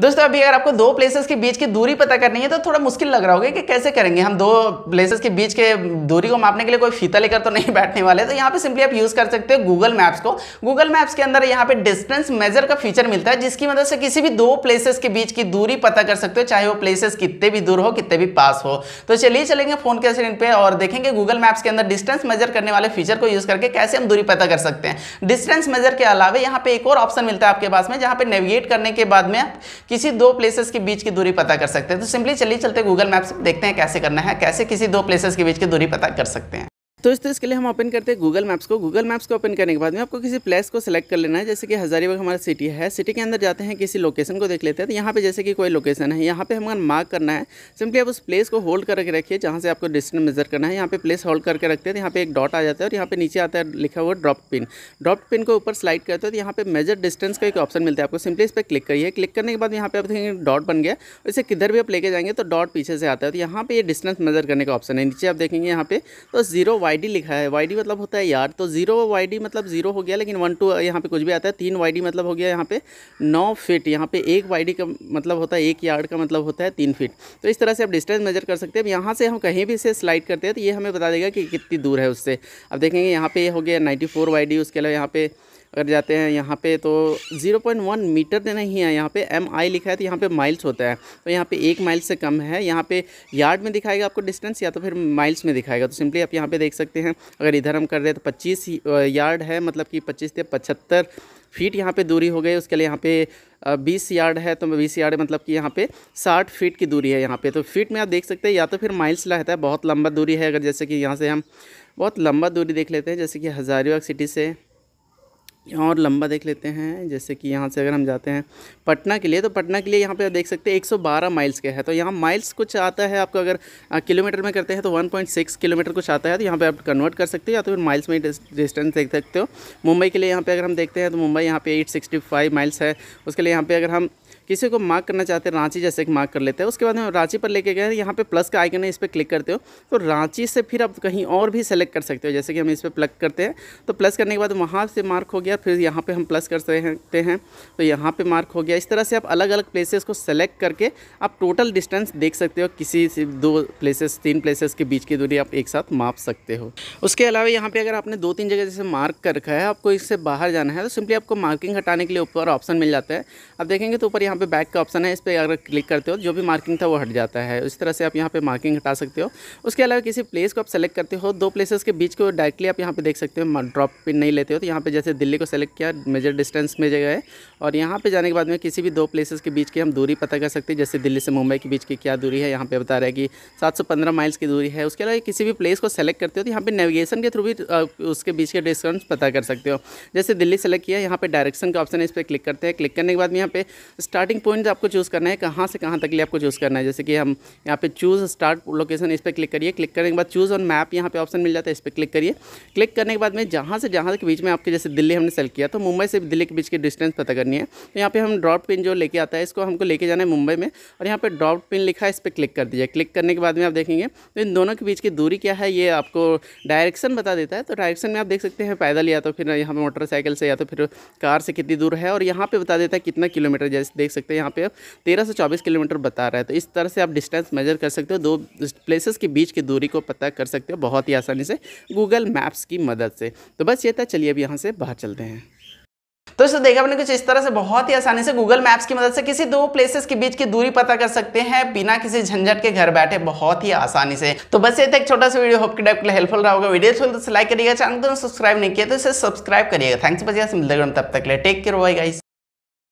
दोस्तों, अभी अगर आपको दो प्लेसेस के बीच की दूरी पता करनी है तो थोड़ा मुश्किल लग रहा होगा कि कैसे करेंगे। हम दो प्लेसेस के बीच के दूरी को मापने के लिए कोई फीता लेकर तो नहीं बैठने वाले तो यहाँ पे सिंपली आप यूज़ कर सकते हो गूगल मैप्स को। गूगल मैप्स के अंदर यहाँ पे डिस्टेंस मेजर का फीचर मिलता है, जिसकी मदद से किसी भी दो प्लेसेस के बीच की दूरी पता कर सकते हो, चाहे वो प्लेसेस कितने भी दूर हो, कितने भी पास हो। तो चलिए, चलेंगे फ़ोन के स्क्रीन पे और देखेंगे गूगल मैप्स के अंदर डिस्टेंस मेजर करने वाले फीचर को यूज़ करके कैसे हम दूरी पता कर सकते हैं। डिस्टेंस मेजर के अलावा यहाँ पे एक और ऑप्शन मिलता है आपके पास में, जहाँ पे नेविगेट करने के बाद में किसी दो प्लेसेस के बीच की दूरी पता कर सकते हैं। तो सिंपली चलिए चलते गूगल मैप्स देखते हैं कैसे करना है, कैसे किसी दो प्लेसेस के बीच की दूरी पता कर सकते हैं। तो इस तरह इसके लिए हम ओपन करते हैं गूगल मैप्स को। गूगल मैप्स को ओपन करने के बाद में आपको किसी प्लेस को सिलेक्ट कर लेना है। जैसे कि हज़ारीबाग हमारा सिटी है। सिटी के अंदर जाते हैं, किसी लोकेशन को देख लेते हैं। तो यहाँ पे जैसे कि कोई लोकेशन है, यहाँ पे हमें मार्क करना है। सिंपली आप उस प्लेस को होल्ड करके रखिए जहाँ से आपको डिस्टेंस मेजर करना है। यहाँ पे प्लेस होल्ड करके रखते हैं। तो यहाँ पे एक डॉट आ जाता है और यहाँ पे नीचे आता है, लिखा हुआ ड्रॉप पिन ड्रॉप पिन को ऊपर स्लाइड करते हो। तो यहाँ पे मेजर डिस्टेंस का एक ऑप्शन मिलता है आपको। सिंपली इस पर क्लिक करिए। क्लिक करने के बाद यहाँ पे आप देखेंगे डॉट बन गया। इसे किधर भी आप लेके जाएँगे तो डॉट पीछे से आता है। तो यहाँ पे ये डिस्टेंस मेजर करने का ऑप्शन है। नीचे आप देखेंगे यहाँ पे। तो ज़ीरो वाई डी लिखा है। वाई डी मतलब होता है यार। तो ज़ीरो वाई डी मतलब ज़ीरो हो गया, लेकिन वन टू यहाँ पे कुछ भी आता है। तीन वाई डी मतलब हो गया यहाँ पे नौ फीट यहाँ पे एक वाई डी का मतलब होता है, एक यार्ड का मतलब होता है तीन फीट तो इस तरह से आप डिस्टेंस मेजर कर सकते हैं। अब यहाँ से हम कहीं भी से स्लाइड करते हैं तो ये हमें बता देगा कि कितनी दूर है उससे। अब देखेंगे, यहाँ पे हो गया नाइन्टी फोर वाई डी उसके अलावा यहाँ पे अगर जाते हैं। यहाँ पे तो 0.1 मीटर तो नहीं है। यहाँ पे एम आई लिखा है तो यहाँ पे माइल्स होता है। तो यहाँ पे एक माइल से कम है। यहाँ पे यार्ड में दिखाएगा आपको डिस्टेंस या तो फिर माइल्स में दिखाएगा। तो सिंपली आप यहाँ पे देख सकते हैं, अगर इधर हम कर रहे हैं तो 25 यार्ड है। मतलब कि 25 से पचहत्तर फीट यहाँ पे दूरी हो गई। उसके लिए यहाँ पे बीस यार्ड है। तो बीस यार्ड मतलब कि यहाँ पे साठ फीट की दूरी है यहाँ पे। तो फीट में आप देख सकते हैं, या तो फिर माइल्स रहता है। बहुत लंबा दूरी है। अगर जैसे कि यहाँ से हम बहुत लंबा दूरी देख लेते हैं। जैसे कि हज़ारीबाग सिटी से और लंबा देख लेते हैं, जैसे कि यहाँ से अगर हम जाते हैं पटना के लिए तो पटना के लिए यहाँ पे देख सकते हैं 112 माइल्स के है। तो यहाँ माइल्स कुछ आता है आपको अगर किलोमीटर में करते हैं तो 1.6 किलोमीटर कुछ आता है तो यहाँ पे आप कन्वर्ट कर सकते हो या तो फिर माइल्स में डिस्टेंस देख सकते हो। मुंबई के लिए यहाँ पर अगर हम देखते हैं तो मुंबई यहाँ पर एट माइल्स है। उसके लिए यहाँ पर अगर हम किसी को मार्क करना चाहते हैं, रांची जैसे कि मार्क कर लेते हैं, उसके बाद में रांची पर लेके गए यहाँ पे प्लस का आइकन है, इस पर क्लिक करते हो तो रांची से फिर आप कहीं और भी सेलेक्ट कर सकते हो, जैसे कि हम इस पर प्लग करते हैं तो प्लस करने के बाद वहाँ से मार्क हो गया, फिर यहाँ पर हम प्लस कर सकते हैं तो यहाँ पर मार्क हो गया। इस तरह से आप अलग अलग प्लेसेस को सेलेक्ट करके आप टोटल डिस्टेंस देख सकते हो, किसी दो प्लेसेस तीन प्लेसेस के बीच की दूरी आप एक साथ माप सकते हो। उसके अलावा यहाँ पे अगर आपने दो तीन जगह जैसे मार्क कर रखा है, आपको इससे बाहर जाना है तो सिंपली आपको मार्किंग हटाने के लिए ऊपर ऑप्शन मिल जाता है। अब देखेंगे तो ऊपर यहाँ पे बैक का ऑप्शन है, इस पर अगर क्लिक करते हो, जो भी मार्किंग था वो हट जाता है। इस तरह से आप यहाँ पे मार्किंग हटा सकते हो। उसके अलावा किसी प्लेस को आप सेलेक्ट करते हो, दो प्लेसेस के बीच को डायरेक्टली आप यहाँ पे देख सकते हो ड्रॉप पिन नहीं लेते हो तो यहाँ पे जैसे दिल्ली को सेलेक्ट किया मेजर डिस्टेंस में जगह है, और यहाँ पे जाने के बाद में किसी भी दो प्लेसेस के बीच की हम दूरी पता कर सकते हैं, जैसे दिल्ली से मुंबई के बीच की क्या दूरी है, यहाँ पे बता रहा कि सात सौ पंद्रह माइल्स की दूरी है। उसके अलावा किसी भी प्लेस को सेलेक्ट करते हो तो यहाँ पे नेविगेशन के थ्रू भी उसके बीच के डिस्टेंस पता कर सकते हो। जैसे दिल्ली सेलेक्ट किया, यहाँ पे डायरेक्शन का ऑप्शन है, इस पर क्लिक करते हैं। क्लिक करने के बाद में यहाँ पे स्टार्टिंग पॉइंट आपको चूज़ करना है, कहाँ से कहाँ तक लिए आपको चूज़ करना है। जैसे कि हम यहाँ पे चूज़ स्टार्ट लोकेशन इस पर क्लिक करिए। क्लिक करने के बाद चूज़ ऑन मैप यहाँ पे ऑप्शन मिल जाता है, इस पर क्लिक करिए। क्लिक करने के बाद में जहाँ से जहाँ के बीच में आपके जैसे दिल्ली हमने सेलेक्ट किया तो मुंबई से दिल्ली के बीच की डिस्टेंस पता करनी है। तो यहाँ पे हम ड्रॉप पिन जो लेके आता है, इसको हमको लेके जाना है मुंबई में और यहाँ पे ड्रॉप पिन लिखा है, इस पर क्लिक कर दीजिए। क्लिक करने के बाद में आप देखेंगे तो इन दोनों के बीच की दूरी क्या है, ये आपको डायरेक्शन बता देता है। तो डायरेक्शन में आप देख सकते हैं पैदल या तो फिर यहाँ पे मोटरसाइकिल से या तो फिर कार से कितनी दूर है और यहाँ पे बता देता है कितना किलोमीटर, जैसे देख सकते हैं यहाँ पे तेरह से चौबीस किलोमीटर बता रहा है तो इस तरह से आप डिस्टेंस मेजर कर सकते हो। दो प्लेसेस के बीच की दूरी को पता कर सकते हो बहुत ही आसानी से गूगल मैप्स की मदद से। तो बस ये था, चलिए अब यहाँ से बाहर चलते हैं। तो इसे देखा आपने कुछ इस तरह से बहुत ही आसानी से गूगल मैप्स की मदद से किसी दो प्लेसेस के बीच की दूरी पता कर सकते हैं, बिना किसी झंझट के घर बैठे बहुत ही आसानी से। तो बस ये था, एक छोटा सा वीडियो होप की टाइप के लिए हेल्पफुल रहा होगा। वीडियो तो लाइक करिएगा चैनल तो सब्सक्राइब नहीं किया तो इसे सब्सक्राइब करिएगा। थैंक्स बस मिलते तब तक ले टेक केयर बाय गाइस